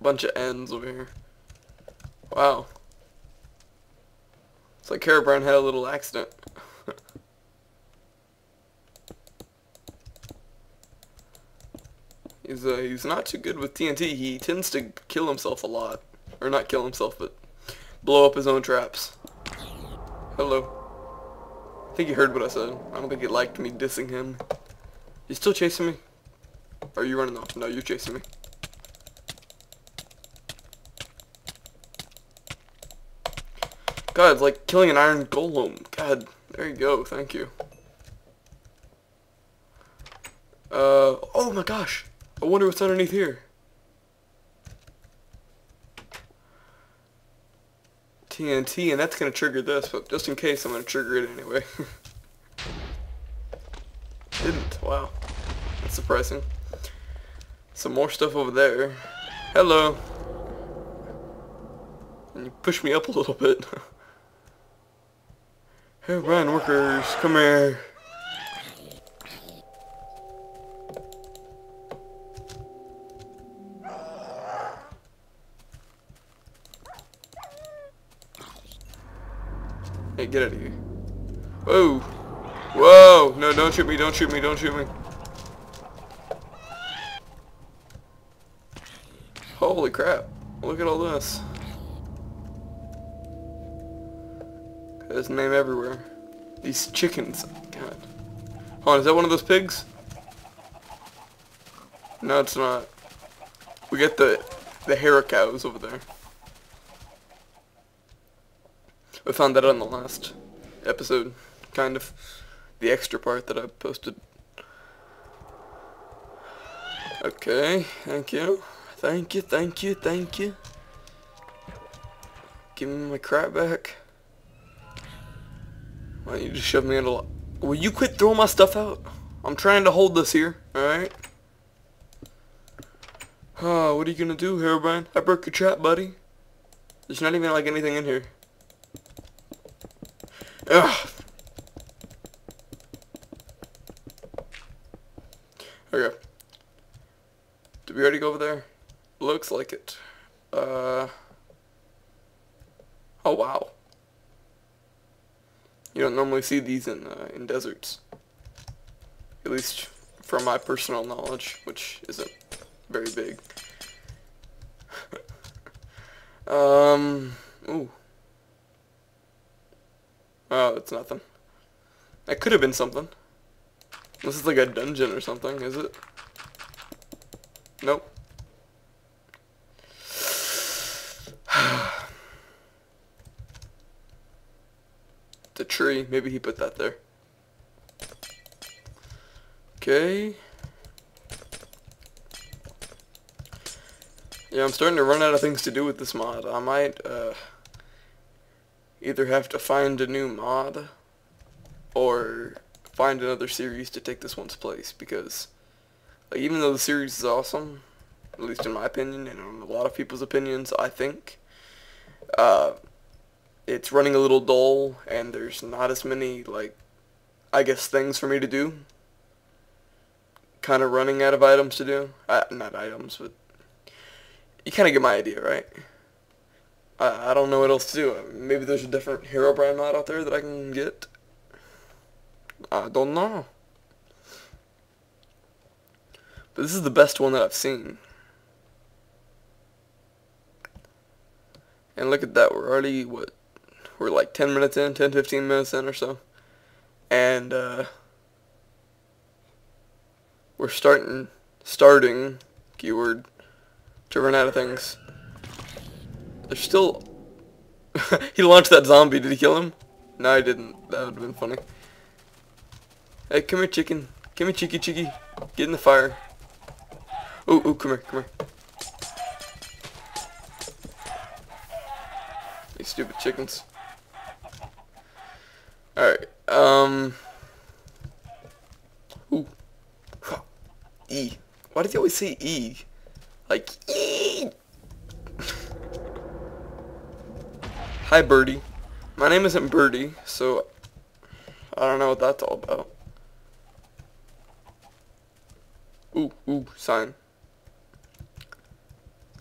bunch of ends over here. Wow. It's like Herobrine had a little accident. he's uh, he's not too good with TNT. He tends to kill himself a lot. Or not kill himself, but blow up his own traps. Hello. I think he heard what I said. I don't think he liked me dissing him. You still chasing me? Are you running off? No, you're chasing me. God, it's like killing an iron golem. God, there you go. Thank you. Uh, oh my gosh. I wonder what's underneath here. TNT, and that's going to trigger this, but just in case, I'm going to trigger it anyway. Didn't. Wow. That's surprising. Some more stuff over there. Hello. And you push me up a little bit. hey, workers, come here. Hey, get out of here. Whoa. Whoa. No, don't shoot me, don't shoot me, don't shoot me. Holy crap. Look at all this. There's name everywhere. These chickens. God. Hold on, is that one of those pigs? No, it's not. We get the the hair cows over there. We found that on the last episode, kind of. The extra part that I posted. Okay, thank you. Thank you, thank you, thank you. Give me my crap back. Why don't you just shove me in a Will you quit throwing my stuff out? I'm trying to hold this here, alright? Oh, what are you gonna do, Herobrine? I broke your trap, buddy. There's not even like anything in here. Ugh. Okay. Did we already go over there? Looks like it. Uh. Oh wow. You don't normally see these in uh, in deserts. At least from my personal knowledge, which isn't very big. um. Ooh. Oh, it's nothing. That could have been something. This is like a dungeon or something, is it? Nope. tree. Maybe he put that there. Okay. Yeah, I'm starting to run out of things to do with this mod. I might uh, either have to find a new mod or find another series to take this one's place because like, even though the series is awesome, at least in my opinion and in a lot of people's opinions, I think, uh, it's running a little dull and there's not as many, like, I guess things for me to do. Kind of running out of items to do. Uh, not items, but you kind of get my idea, right? I, I don't know what else to do. Maybe there's a different Herobrine mod out there that I can get. I don't know. But this is the best one that I've seen. And look at that, we're already, what, we're like 10 minutes in, 10, 15 minutes in or so. And, uh, we're starting, starting, keyword, to run out of things. There's still, he launched that zombie, did he kill him? No, I didn't, that would have been funny. Hey, come here, chicken. Come here, cheeky cheeky. Get in the fire. Ooh, ooh, come here, come here. These stupid chickens. Alright, um... Ooh. E. Why did you always say E? Like, E! Hi, Birdie. My name isn't Birdie, so I don't know what that's all about. Ooh, ooh, sign.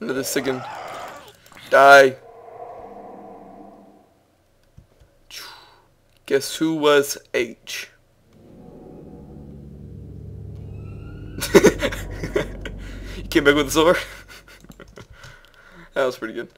Another again. Die. Guess who was H? you came back with a sword? that was pretty good.